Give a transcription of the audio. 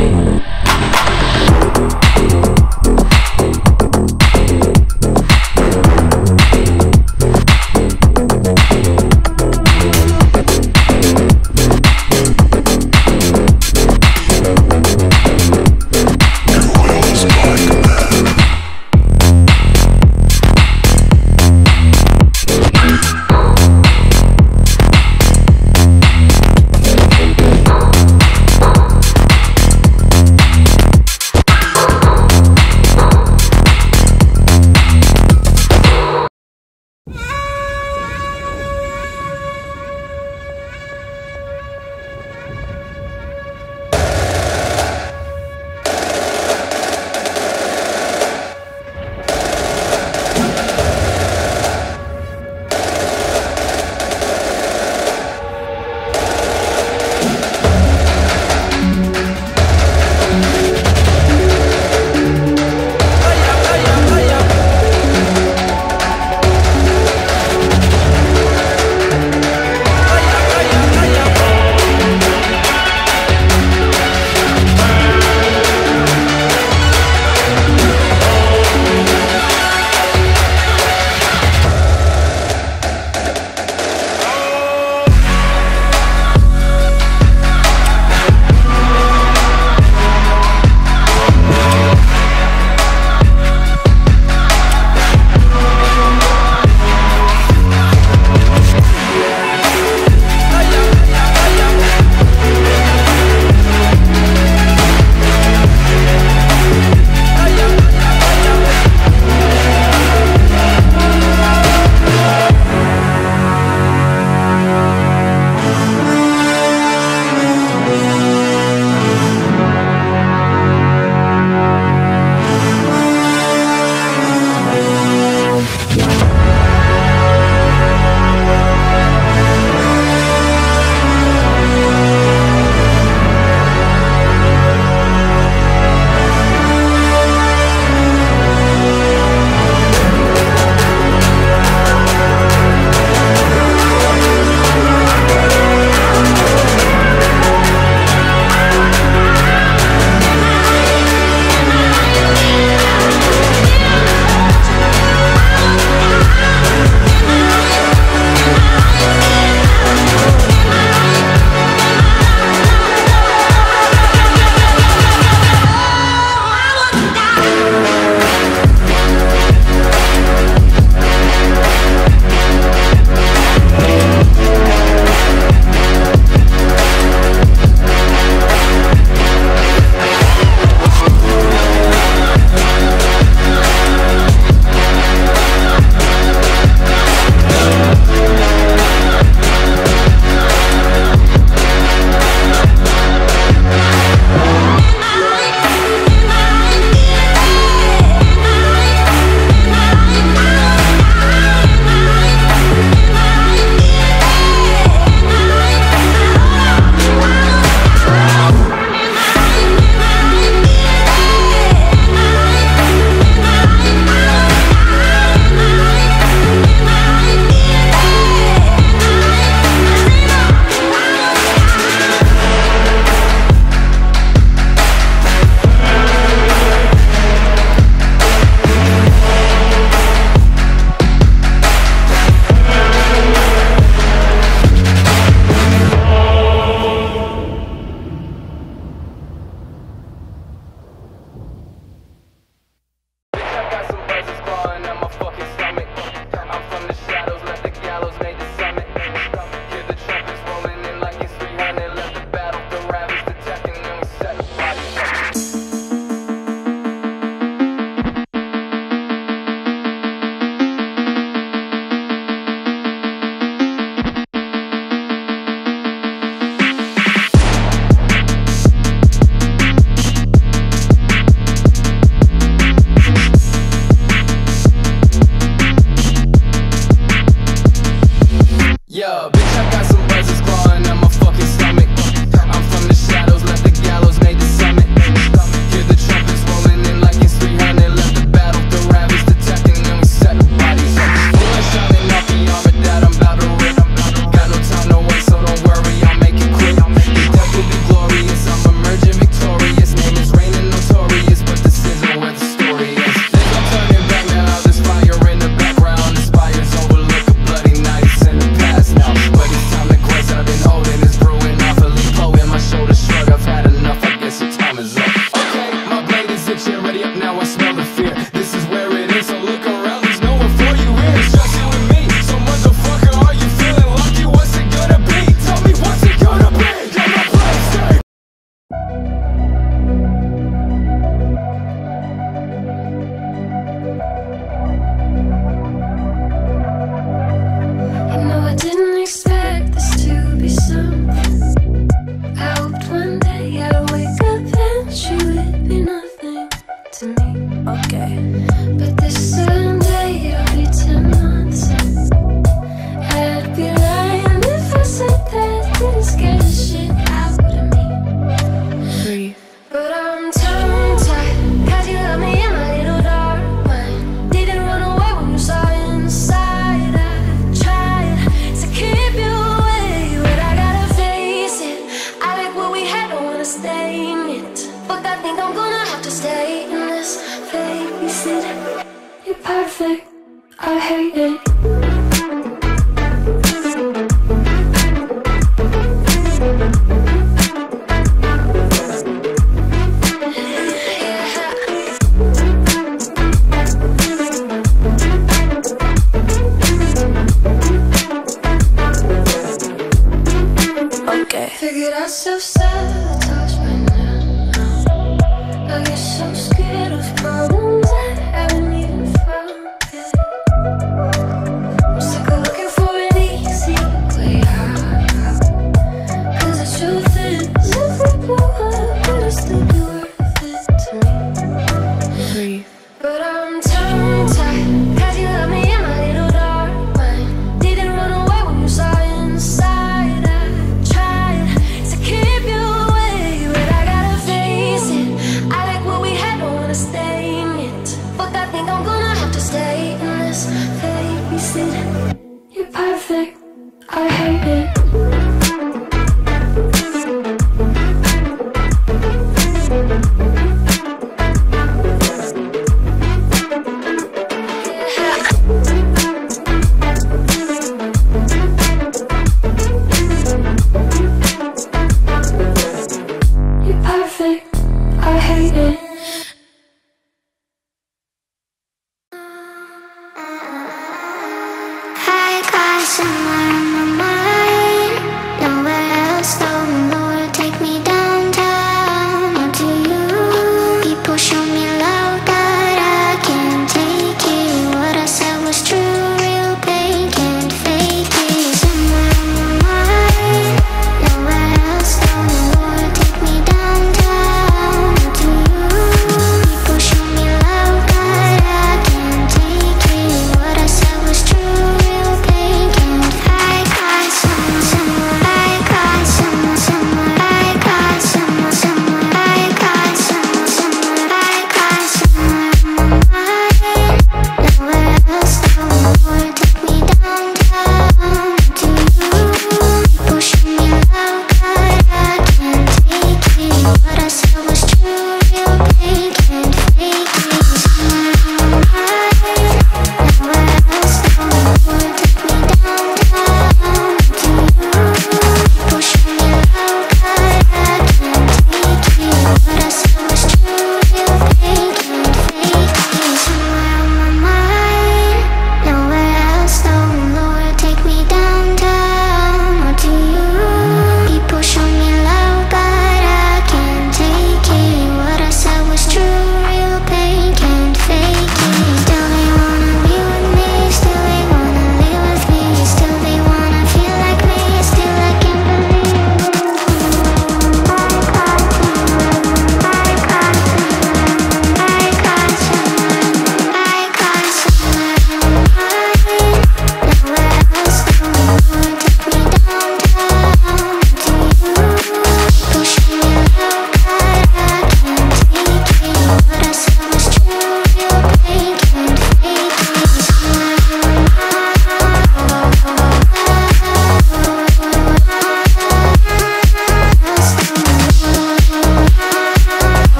Show.